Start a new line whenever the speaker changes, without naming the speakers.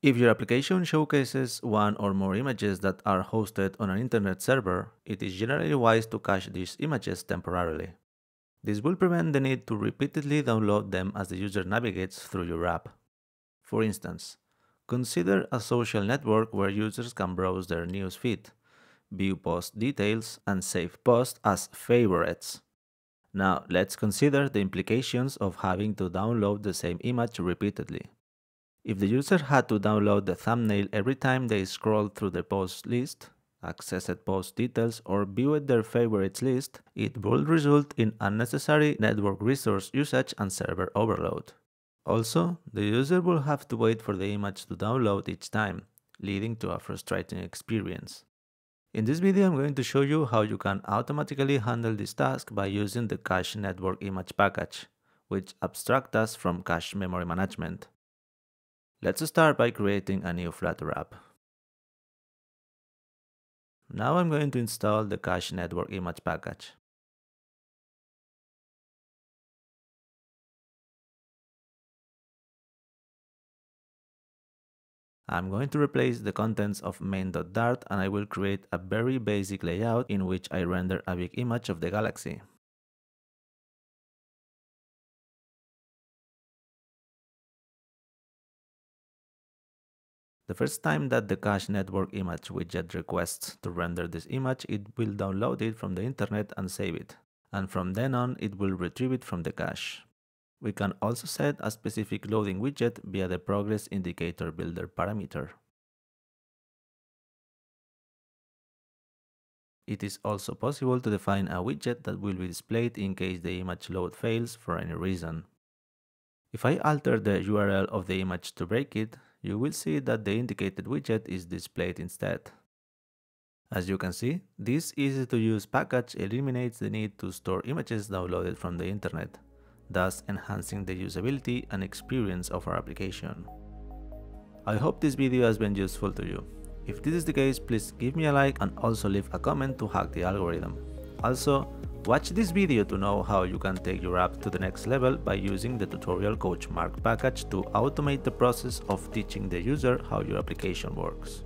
If your application showcases one or more images that are hosted on an internet server, it is generally wise to cache these images temporarily. This will prevent the need to repeatedly download them as the user navigates through your app. For instance, consider a social network where users can browse their news feed, view post details, and save posts as favorites. Now, let's consider the implications of having to download the same image repeatedly. If the user had to download the thumbnail every time they scroll through the post list, accessed post details, or viewed their favorites list, it would result in unnecessary network resource usage and server overload. Also, the user will have to wait for the image to download each time, leading to a frustrating experience. In this video I'm going to show you how you can automatically handle this task by using the Cached Network Image package, which abstracts us from cache memory management. Let's start by creating a new Flutter app. Now I'm going to install the Cached Network Image package. I'm going to replace the contents of main.dart and I will create a very basic layout in which I render a big image of the galaxy. The first time that the Cached Network Image widget requests to render this image, it will download it from the internet and save it. And from then on, it will retrieve it from the cache. We can also set a specific loading widget via the Progress Indicator Builder parameter. It is also possible to define a widget that will be displayed in case the image load fails for any reason. If I alter the URL of the image to break it, you will see that the indicated widget is displayed instead. As you can see, this easy-to-use package eliminates the need to store images downloaded from the internet, thus enhancing the usability and experience of our application. I hope this video has been useful to you. If this is the case, please give me a like and also leave a comment to hack the algorithm. Also, Watch this video to know how you can take your app to the next level by using the tutorial Coach Mark package to automate the process of teaching the user how your application works.